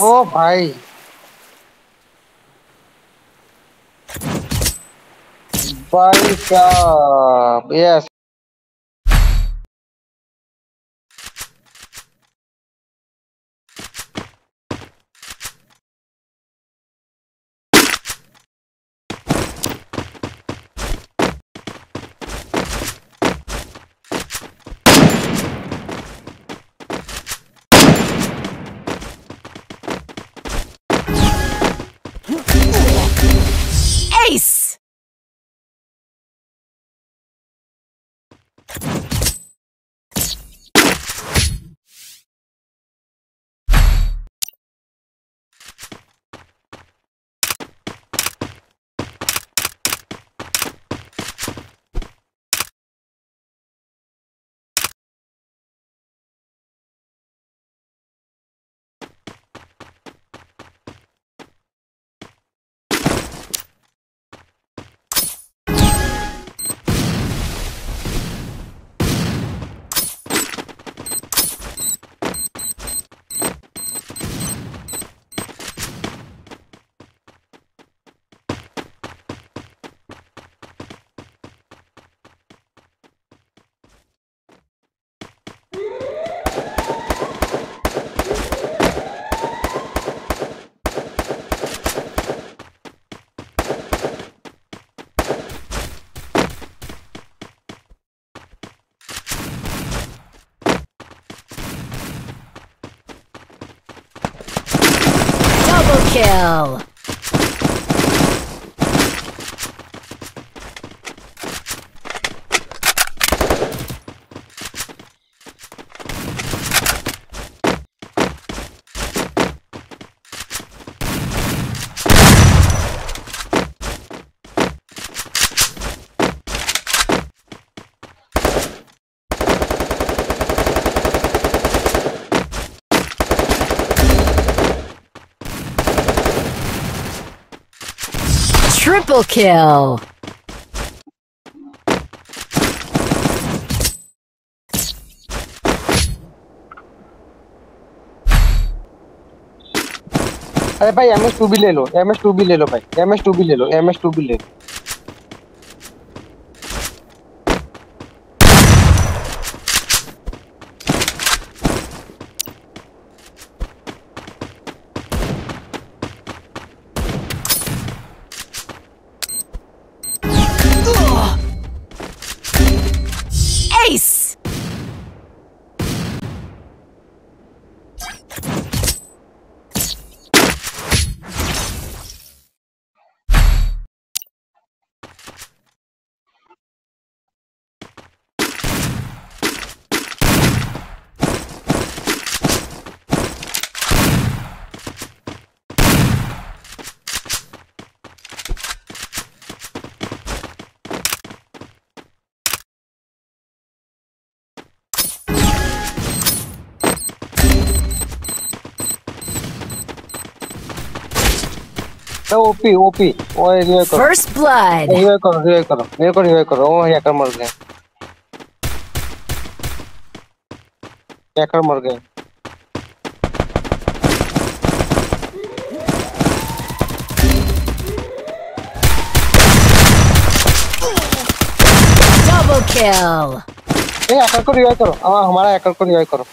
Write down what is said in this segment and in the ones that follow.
ओ भाई। भाई साहब yes Triple kill! Triple kill! अरे भाई एम एस टू भी ले लो एम एस टू भी ले लो भाई एम एस टू भी ले लो एम एस टू भी ले लो ओपी ओपी ओ रिवाइव करो First blood! रिवाइव करो रिवाइव करो मेरे को रिवाइव करो ओ हैकर मर गए हैकर मर गए Double kill! ए हैकर को रिवाइव करो हमारा हैकर को रिवाइव करो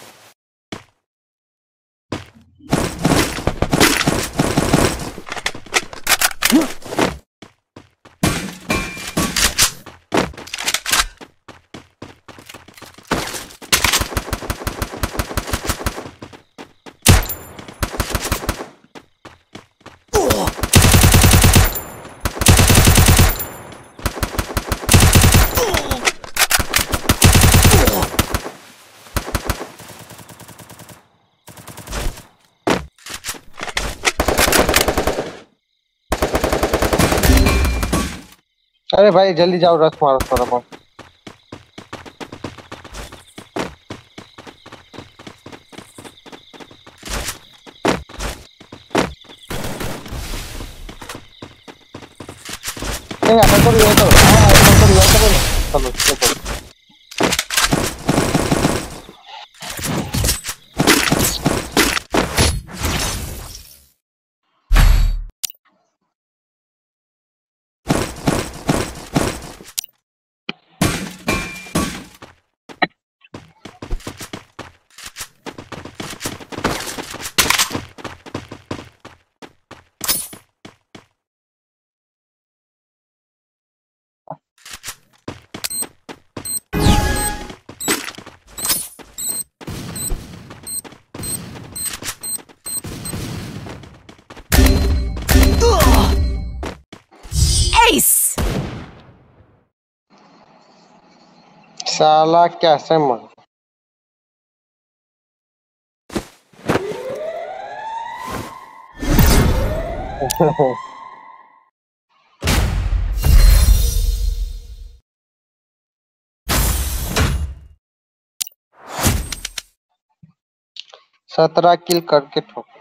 अरे भाई, जल्दी जाओ, रस मारो, थोड़ा बहुत। नहीं आता तो ये करो हाँ तो ये करो चलो चलो। साला कैसे मर सत्रह किल करके ठोक।